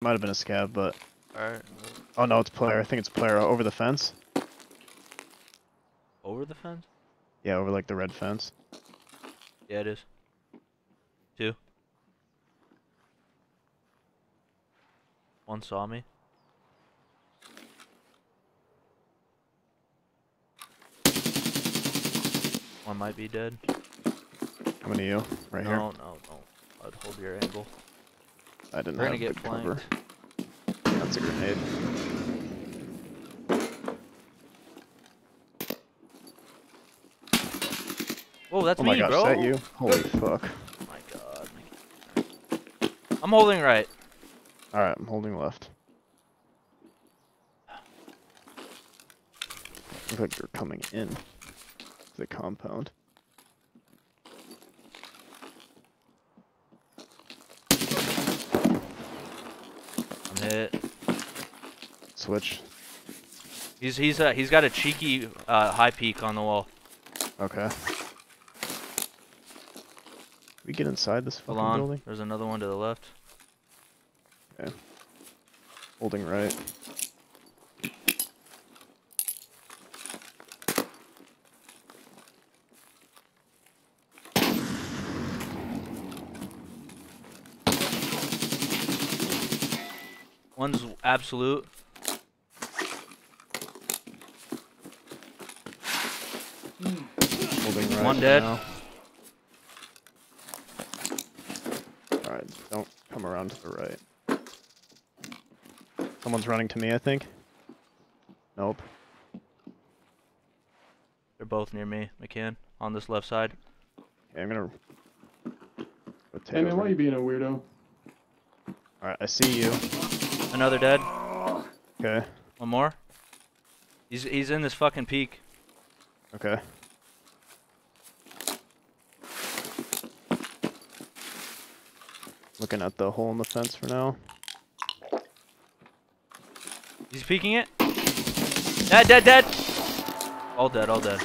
Might have been a scab, but Alright. oh no, it's player. I think it's player over the fence. Over the fence? Yeah, over like the red fence. Yeah, it is. Two. One saw me. One might be dead. Coming to you, right no, here. no, no. I'd hold your angle. I didn't We're have gonna get good cover. That's a grenade. Whoa, that's oh my me, gosh, bro. is that you? Holy fuck. Oh my god. I'm holding right. Alright, I'm holding left. Look like you're coming in to the compound. Hit. Switch. He's he's uh, he's got a cheeky uh, high peak on the wall. Okay. We get inside this Hold fucking on. building? There's another one to the left. Okay. Holding right. One's absolute. Holding right. One dead. now. Alright, don't come around to the right. Someone's running to me, I think. Nope. They're both near me, McCann, on this left side. Okay, I'm gonna rotate Hey man, over. why are you being a weirdo? Alright, I see you. Another dead. Okay, One more. He's he's in this fucking peak. okay. Looking at the hole in the fence for now. He's peeking it. Dead, dead, dead. All dead, all dead.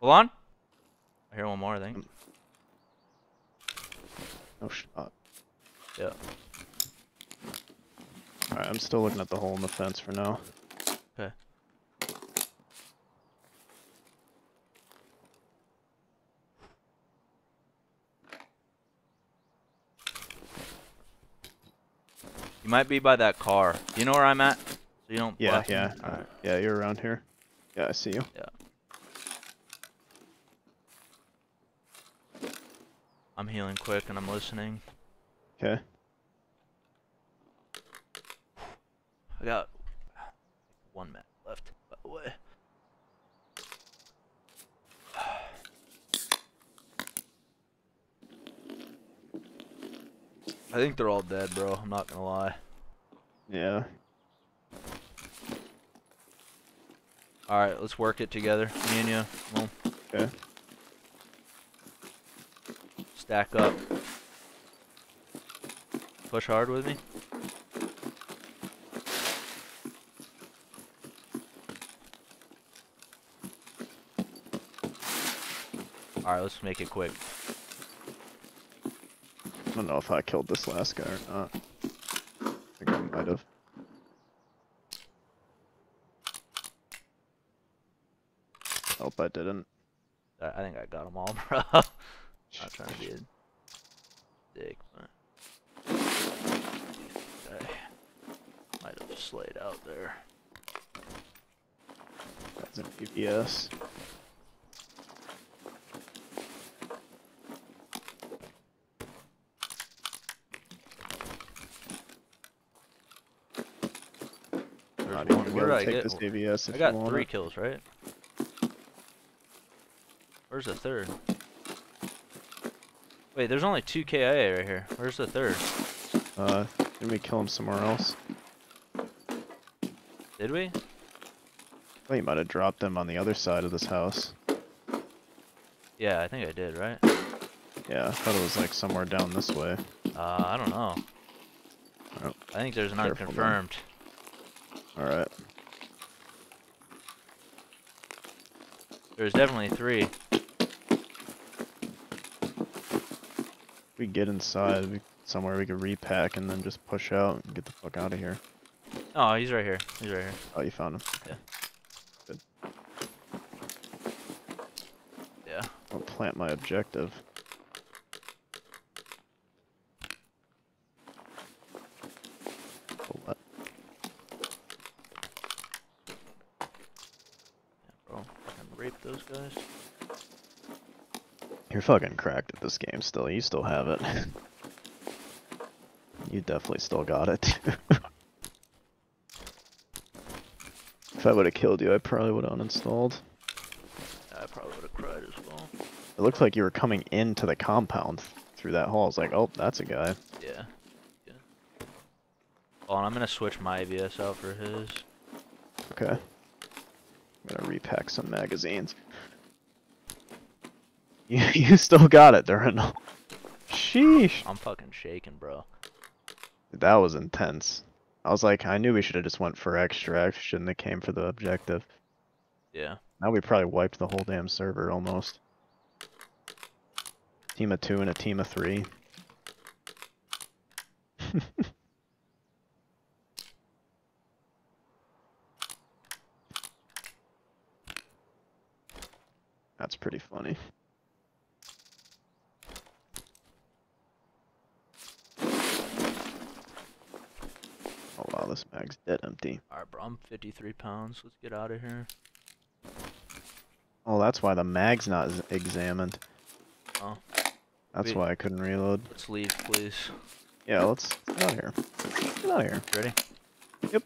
Hold on. I hear one more, I think. No shot. Yeah. Alright, I'm still looking at the hole in the fence for now. Okay. You might be by that car. Do you know where I'm at? So you don't. Yeah, yeah. All right. Yeah, you're around here. Yeah, I see you. I'm healing quick and I'm listening. Okay. I got one minute left, by the way. I think they're all dead, bro. I'm not gonna lie. Yeah. All right, let's work it together. Me and you. On. Okay. Stack up. Push hard with me. Alright, let's make it quick. I don't know if I killed this last guy or not. I think I might have. Hope I didn't. I I think I got them all, bro. Trying to be a dick, but. Okay. Might have slayed out there. That's an. There's Not even Where did I take get? this ABS I got three kills, right? Where's the third? Wait, there's only two KIA right here. Where's the third? Uh, didn't we kill him somewhere else? Did we? I thought you might have dropped them on the other side of this house. Yeah, I think I did, right? Yeah, I thought it was like somewhere down this way. Uh, I don't know. Oh, I think there's then. unconfirmed. Alright. There's definitely three. We get inside we, somewhere we could repack and then just push out and get the fuck out of here. Oh, he's right here. He's right here. Oh, you found him. Yeah. Good. Yeah. I'll plant my objective. Oh, what? Yeah, bro. Fucking rape those guys. You're fucking cracked at this game still. You still have it. you definitely still got it. if I would have killed you, I probably would have uninstalled. I probably would have cried as well. It looked like you were coming into the compound through that hall. I was like, oh, that's a guy. Yeah. Yeah. Hold on, I'm gonna switch my ABS out for his. Okay. I'm gonna repack some magazines. You, you still got it, Durandal. Sheesh. I'm fucking shaking, bro. That was intense. I was like, I knew we should have just went for extraction Shouldn't have came for the objective. Yeah. Now we probably wiped the whole damn server almost. Team of two and a team of three. That's pretty funny. This mag's dead empty. Alright, bro. I'm 53 pounds. Let's get out of here. Oh, that's why the mag's not examined. Oh. That's Wait. why I couldn't reload. Let's leave, please. Yeah, let's get out of here. Get out of here. Ready? Yep.